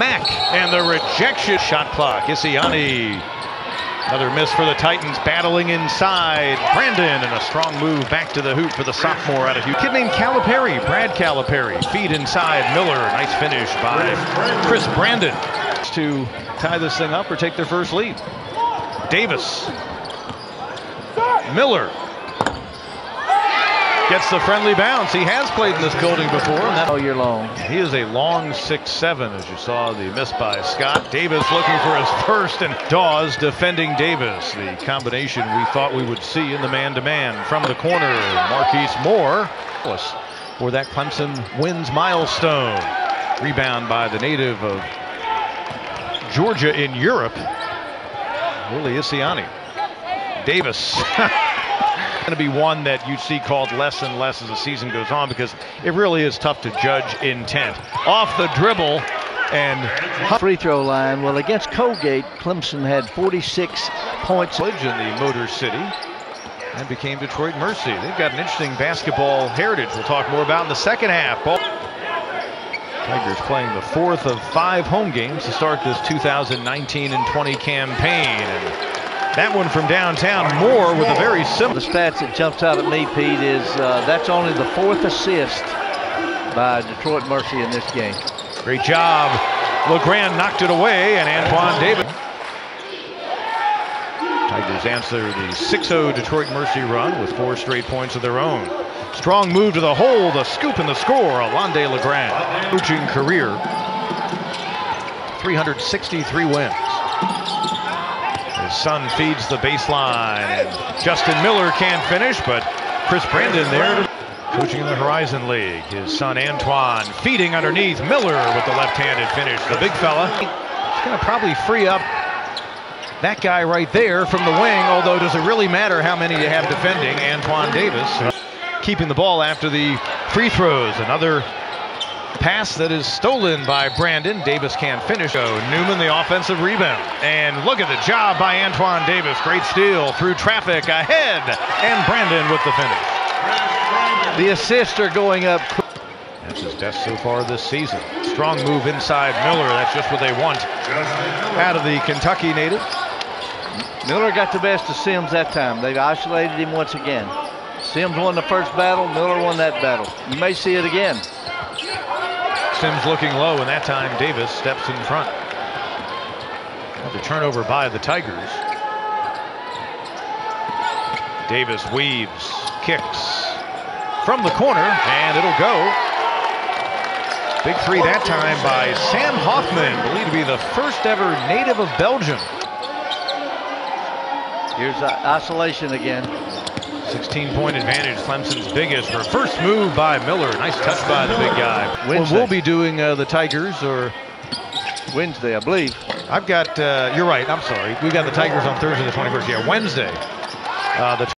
Mack and the rejection. Shot clock. Isiani. Another miss for the Titans, battling inside. Brandon and a strong move back to the hoop for the sophomore out of Houston. Kid named Calipari, Brad Calipari. Feed inside Miller. Nice finish by Chris Brandon to tie this thing up or take their first lead. Davis. Miller gets the friendly bounce. He has played in this building before. And that, all year long. He is a long six-seven, as you saw the miss by Scott. Davis looking for his first, and Dawes defending Davis. The combination we thought we would see in the man-to-man from the corner. Marquise Moore for that Clemson wins milestone. Rebound by the native of Georgia in Europe, Willie Isiani. Davis. going to be one that you see called less and less as the season goes on because it really is tough to judge intent. Off the dribble and free throw line. Well, against Colgate, Clemson had 46 points in the Motor City and became Detroit Mercy. They've got an interesting basketball heritage we'll talk more about in the second half. Ball Tigers playing the fourth of five home games to start this 2019 and 20 campaign. And that one from downtown. Moore with a very similar. The stats that jumps out at me, Pete, is uh, that's only the fourth assist by Detroit Mercy in this game. Great job. LeGrand knocked it away, and Antoine Davis. Tigers answer the 6-0 Detroit Mercy run with four straight points of their own. Strong move to the hole, the scoop and the score. Alonde LeGrand, coaching career, 363 wins. Son feeds the baseline, Justin Miller can't finish, but Chris Brandon there coaching in the Horizon League. His son Antoine feeding underneath Miller with the left-handed finish. The big fella is going to probably free up that guy right there from the wing, although does it really matter how many you have defending? Antoine Davis keeping the ball after the free throws. Another Pass that is stolen by Brandon. Davis can't finish. Oh, Newman the offensive rebound. And look at the job by Antoine Davis. Great steal through traffic ahead. And Brandon with the finish. The assists are going up. That's his best so far this season. Strong move inside Miller. That's just what they want out of the Kentucky native. Miller got the best of Simms that time. They've isolated him once again. Simms won the first battle. Miller won that battle. You may see it again. Simms looking low, and that time Davis steps in front. The turnover by the Tigers. Davis weaves, kicks from the corner, and it'll go. Big three that time by Sam Hoffman, believed to be the first ever native of Belgium. Here's isolation again. 16 point advantage, Clemson's biggest. Reverse move by Miller. Nice touch by the big guy. Wednesday. Well, we'll be doing uh, the Tigers or Wednesday, I believe. I've got, uh, you're right, I'm sorry. We've got the Tigers on Thursday the 21st. Yeah, Wednesday. Uh, the